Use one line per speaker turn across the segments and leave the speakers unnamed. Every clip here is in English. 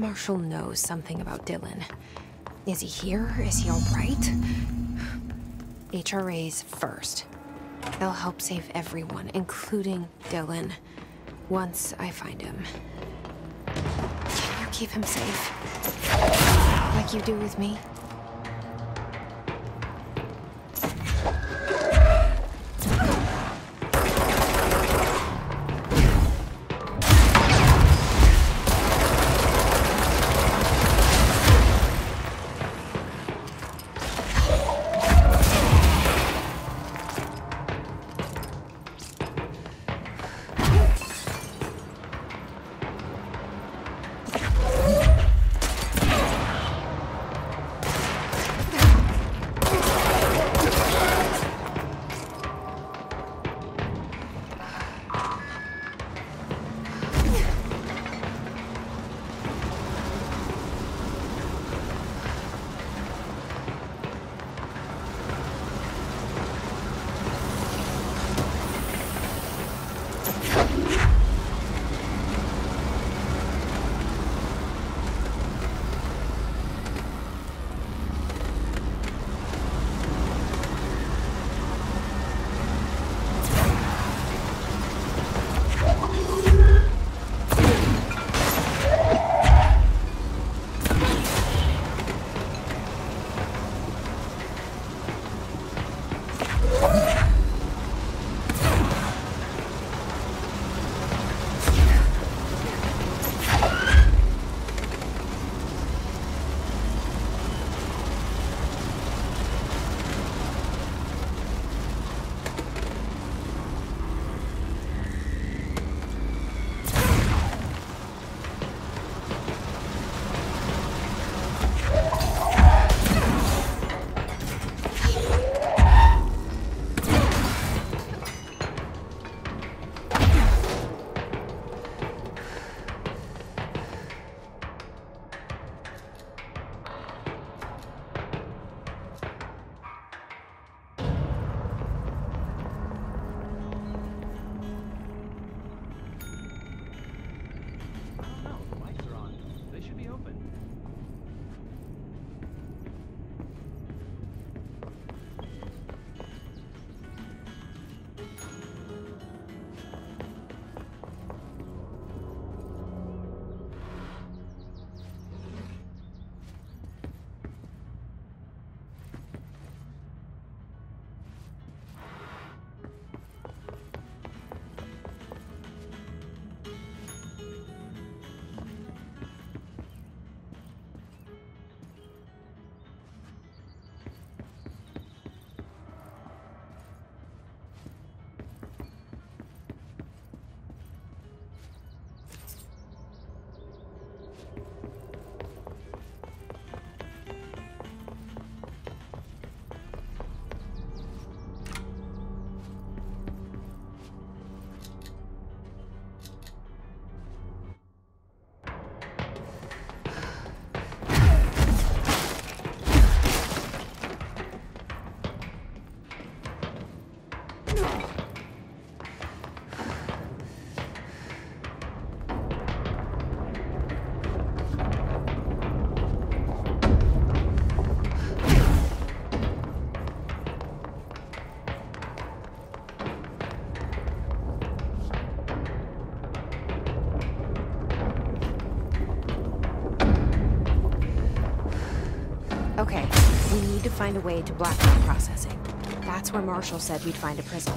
Marshall knows something about Dylan. Is he here? Is he alright? HRAs first. They'll help save everyone, including Dylan, once I find him. Can you keep him safe? Like you do with me? Find a way to out processing. That's where Marshall said we'd find a prison.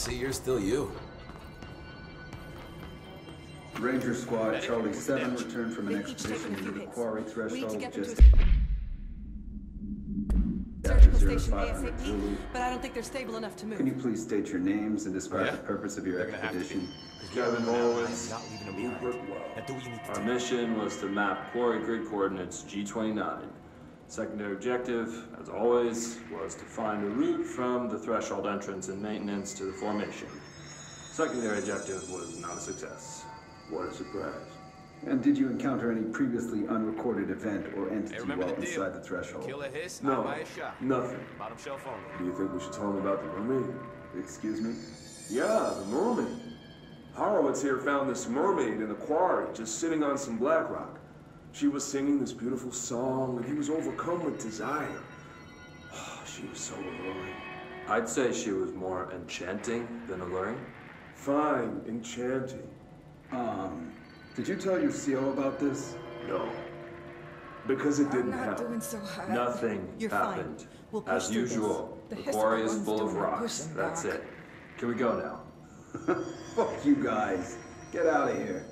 See you're still you.
Ranger Squad, Charlie 7 returned from an expedition into the quarry threshold just
Surgical station ASAP, but I don't think they're stable enough to move.
Can you please state your names and describe
Yeah.
the purpose of your
They're gonna have to be.
expedition?
Kevin Horowitz,
Not leaving him behind.
Rupert Well.
Now do what you need to
Our
do.
mission was to map quarry grid coordinates G29. Secondary objective, as always, was to find a route from the threshold entrance and maintenance to the formation. Secondary objective was not a success. What a surprise.
And did you encounter any previously unrecorded event or entity
Hey,
while
the deal.
inside the threshold?
Kill a hiss,
No,
I buy a shot.
nothing.
Bottom shelf only.
Do you think we should tell him about the mermaid?
Excuse me?
Yeah, the mermaid. Horowitz here found this mermaid in a quarry, just sitting on some black rock. She was singing this beautiful song, and he was overcome with desire. she was so alluring. I'd say she was more enchanting than alluring. Fine, enchanting.
Um, did you tell your CO about this?
No. Because it didn't
not
happen.
doing so hot.
Nothing
You're fine.
happened.
We'll
As
through this.
usual,
The
the quarry is full of rocks. That's
back.
it. Can we go now?
Fuck you guys. Get out of here.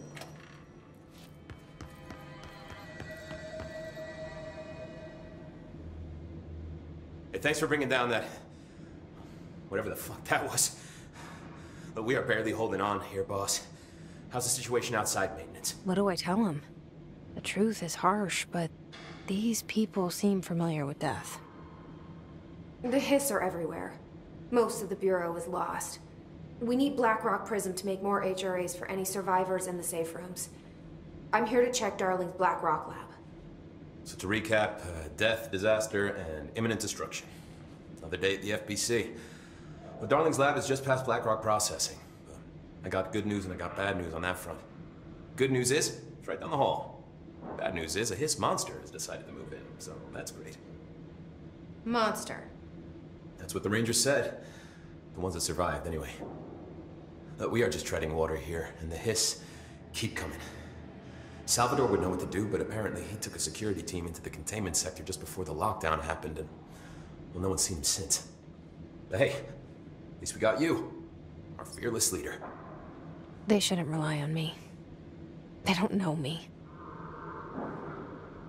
Hey, thanks for bringing down that. whatever the fuck that was. But we are barely holding on here, boss. How's the situation outside maintenance?
What do I tell him? The truth is harsh, but these people seem familiar with death.
The hiss are everywhere. Most of the Bureau is lost. We need Blackrock Prism to make more HRAs for any survivors in the safe rooms. I'm here to check Darling's Blackrock lab.
So to recap, uh, death, disaster, and imminent destruction. Another day at the FBC. Well, Darling's lab is just past Blackrock processing. But I got good news and I got bad news on that front. Good news is, it's right down the hall. Bad news is, a hiss monster has decided to move in, so that's great.
Monster.
That's what the Rangers said. The ones that survived, anyway. Uh, we are just treading water here, and the hiss keep coming. Salvador would know what to do, but apparently he took a security team into the containment sector just before the lockdown happened, and well, no one's seen him since. But hey, at least we got you, our fearless leader.
They shouldn't rely on me. They don't know me.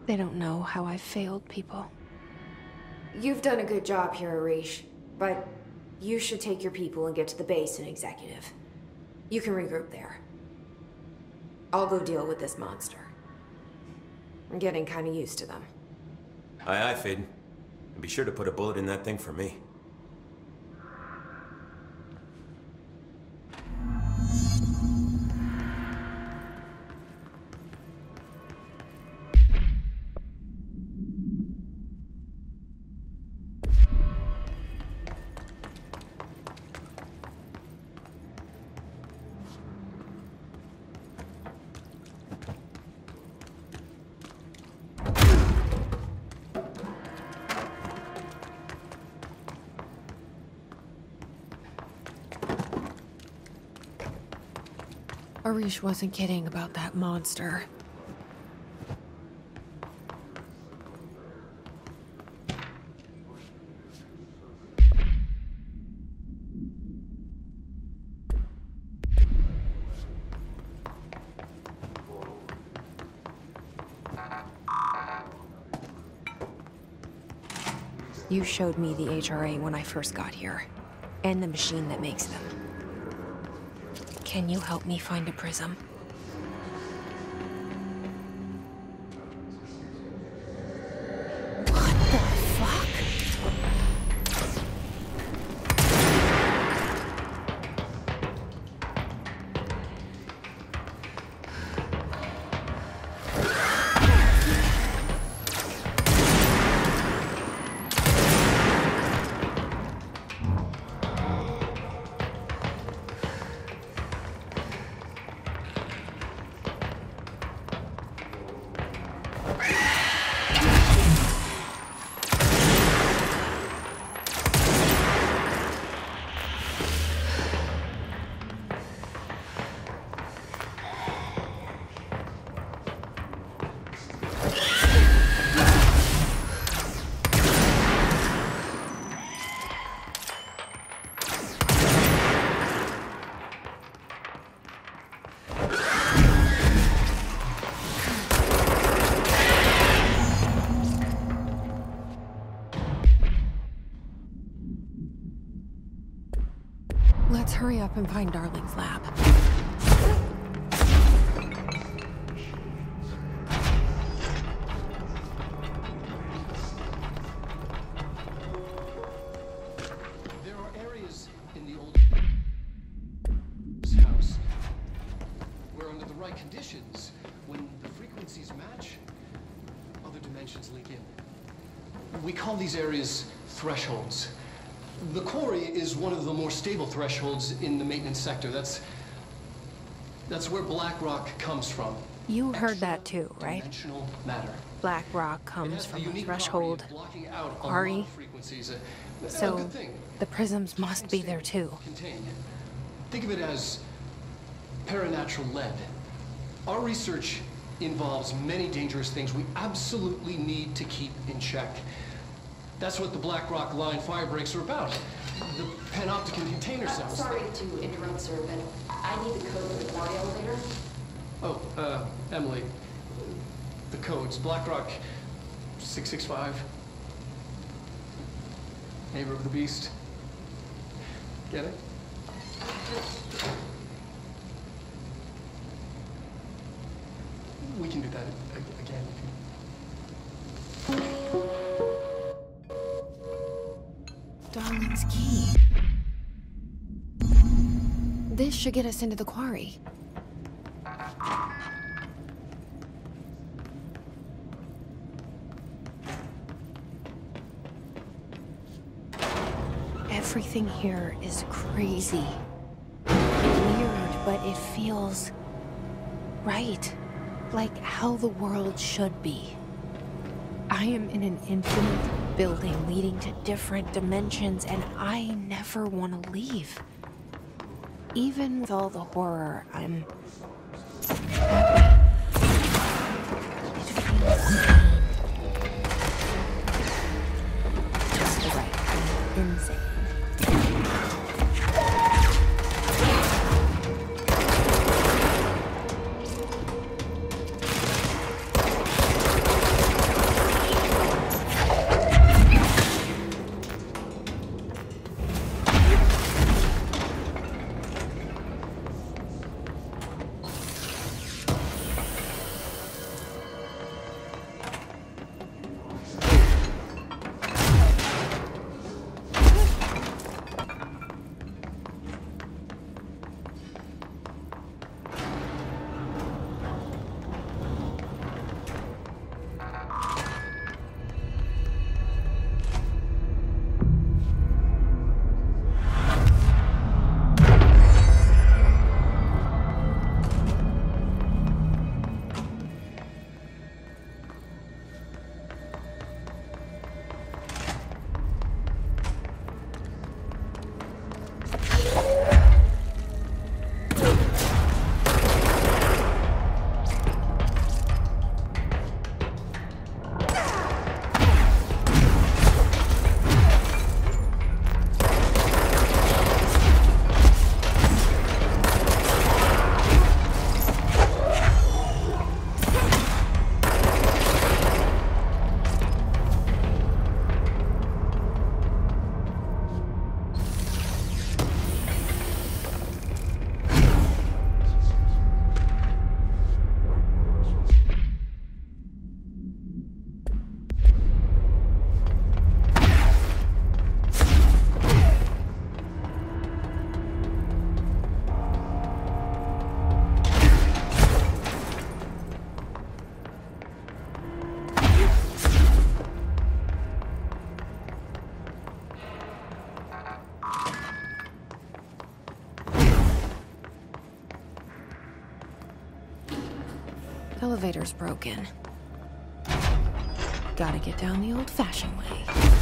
They don't know how I've failed people.
You've done a good job here, Arish, but you should take your people and get to the base and executive. You can regroup there. I'll go deal with this monster. I'm getting kind of used to them.
Aye, aye, Faden. And be sure to put a bullet in that thing for me.
Arish wasn't kidding about that monster. You showed me the HRA when I first got here, and the machine that makes them. Can you help me find a prism?
Dimensions leak in. We call these areas thresholds. The quarry is one of the more stable thresholds in the maintenance sector. That's that's where black rock comes from.
You heard that too, right?
Matter.
Black rock comes
the
from
unique
threshold.
property of blocking out a lot
quarry.
Uh, a
So the prisms must be there too.
Contained. Think of it as paranatural lead. Our research involves many dangerous things we absolutely need to keep in check. That's what the Black Rock Line fire breaks are about. The panopticon container
Uh,
cells.
Sorry to interrupt, sir, but I need the code for the quarry elevator.
Oh, uh, Emily. The codes. Black Rock 665. Neighbor of the Beast. Get it? We can do that
Key. This should get us into the quarry. Everything here is crazy. Weird, but it feels right. Like how the world should be. I am in an infinite building leading to different dimensions, and I never want to leave. Even with all the horror, I'm Elevator's broken. Gotta get down the old-fashioned way.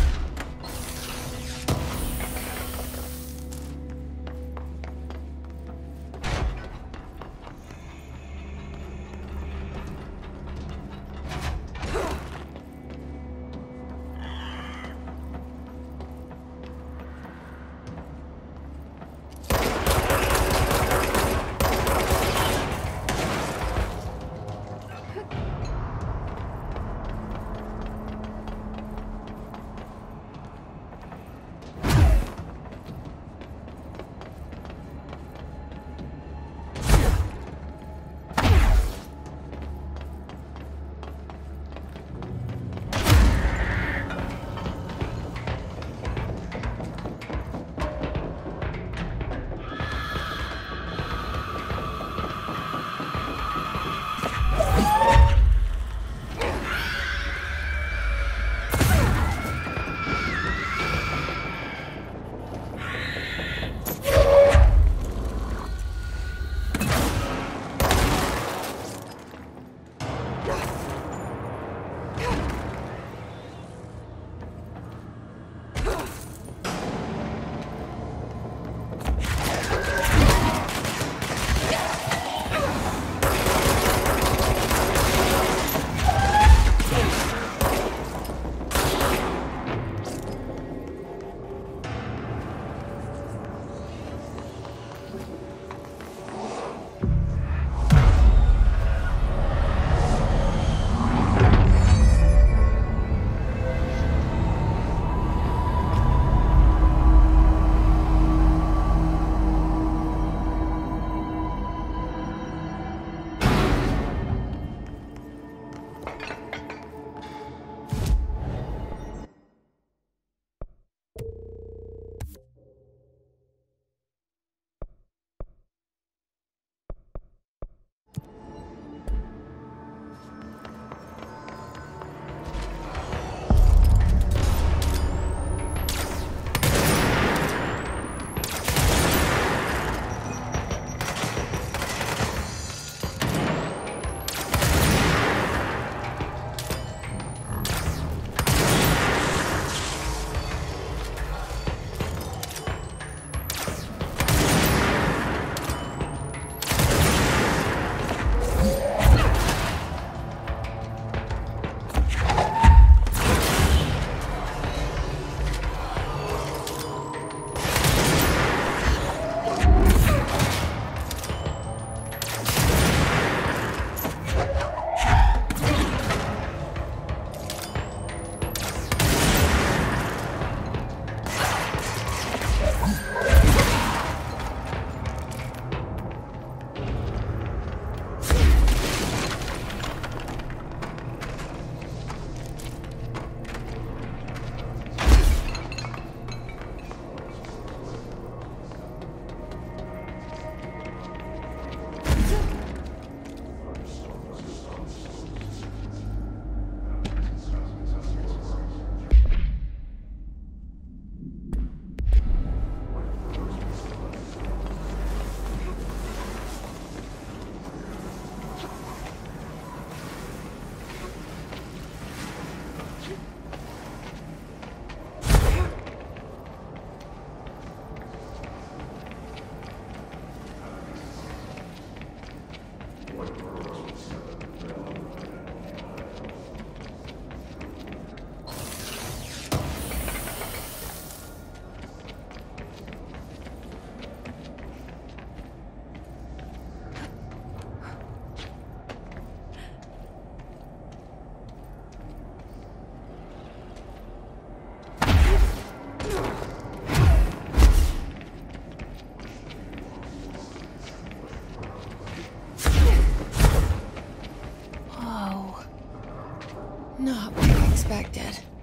Expected.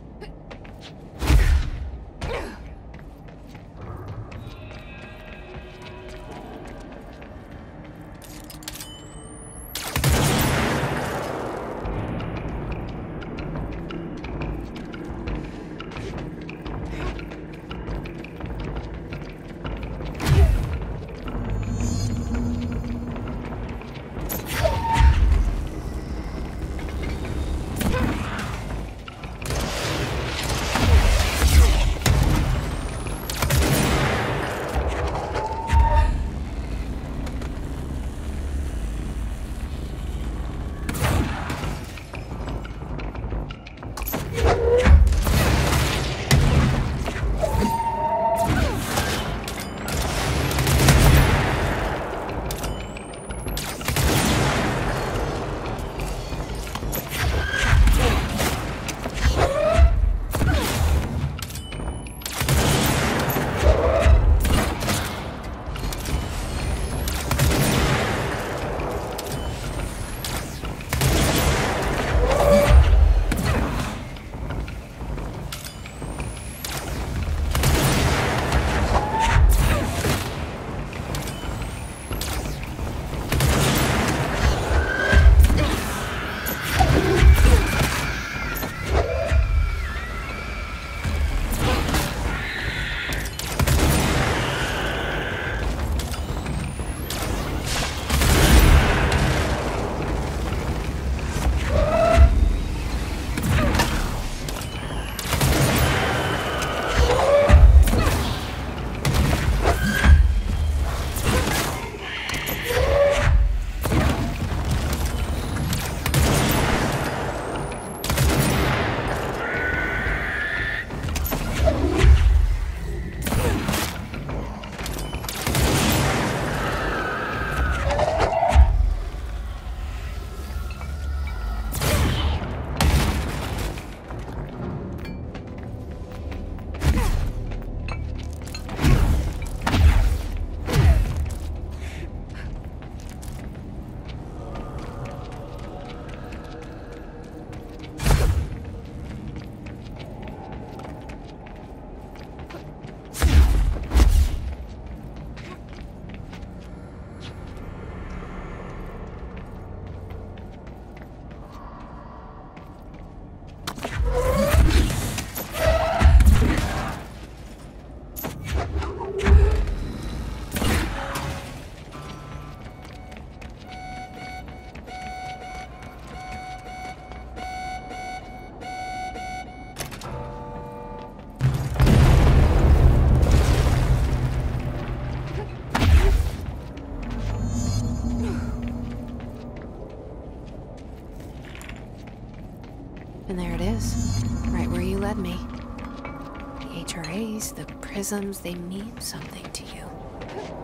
Prisms, they mean something to you.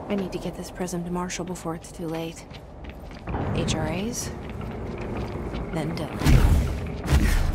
I need to get this prism to Marshall before it's too late. HRAs, then Dylan.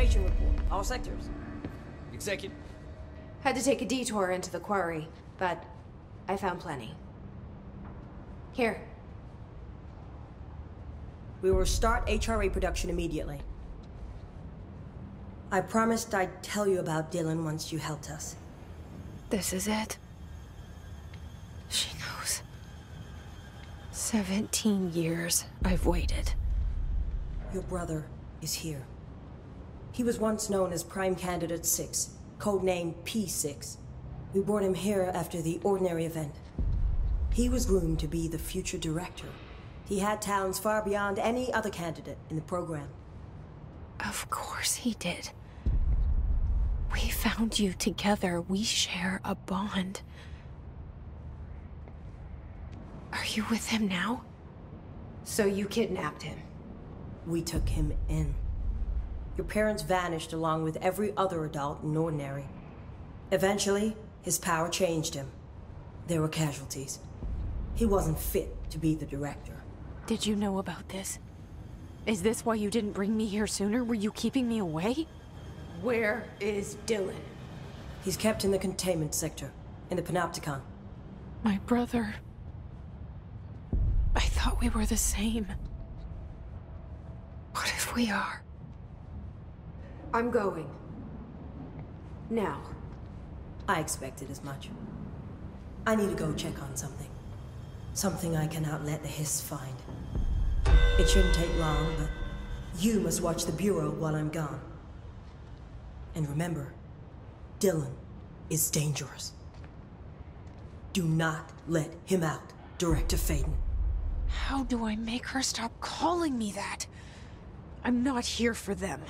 Situation report. All sectors.
Executive.
Had to take a detour into the quarry, but I found plenty. Here.
We will start HRA production immediately. I promised I'd tell you about Dylan once you helped us.
This is it. She knows. 17 years I've waited.
Your brother is here. He was once known as Prime Candidate 6, codenamed P6. We brought him here after the ordinary event. He was groomed to be the future director. He had talents far beyond any other candidate in the program.
Of course he did. We found you together. We share a bond. Are you with him now?
So you kidnapped him?
We took him in. Your parents vanished along with every other adult in Ordinary. Eventually, his power changed him. There were casualties. He wasn't fit to be the director.
Did you know about this? Is this why you didn't bring me here sooner? Were you keeping me away?
Where is Dylan?
He's kept in the containment sector, in the Panopticon.
My brother. I thought we were the same. What if we are?
I'm going. Now.
I expected as much. I need to go check on something. Something I cannot let the Hiss find. It shouldn't take long, but you must watch the Bureau while I'm gone. And remember, Dylan is dangerous. Do not let him out, Director Faden.
How do I make her stop calling me that? I'm not here for them.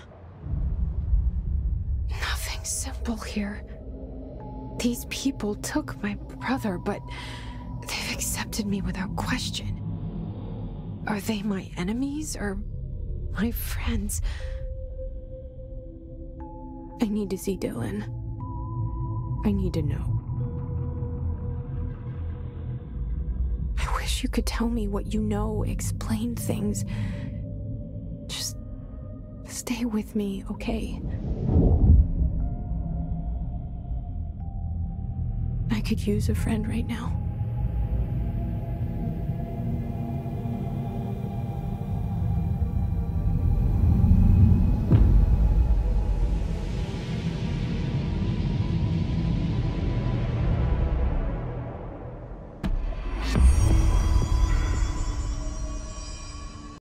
Nothing simple here. These people took my brother, but they've accepted me without question. Are they my enemies or my friends? I need to see Dylan. I need to know. I wish you could tell me what you know, explain things. Just stay with me, okay? Could use a friend right now.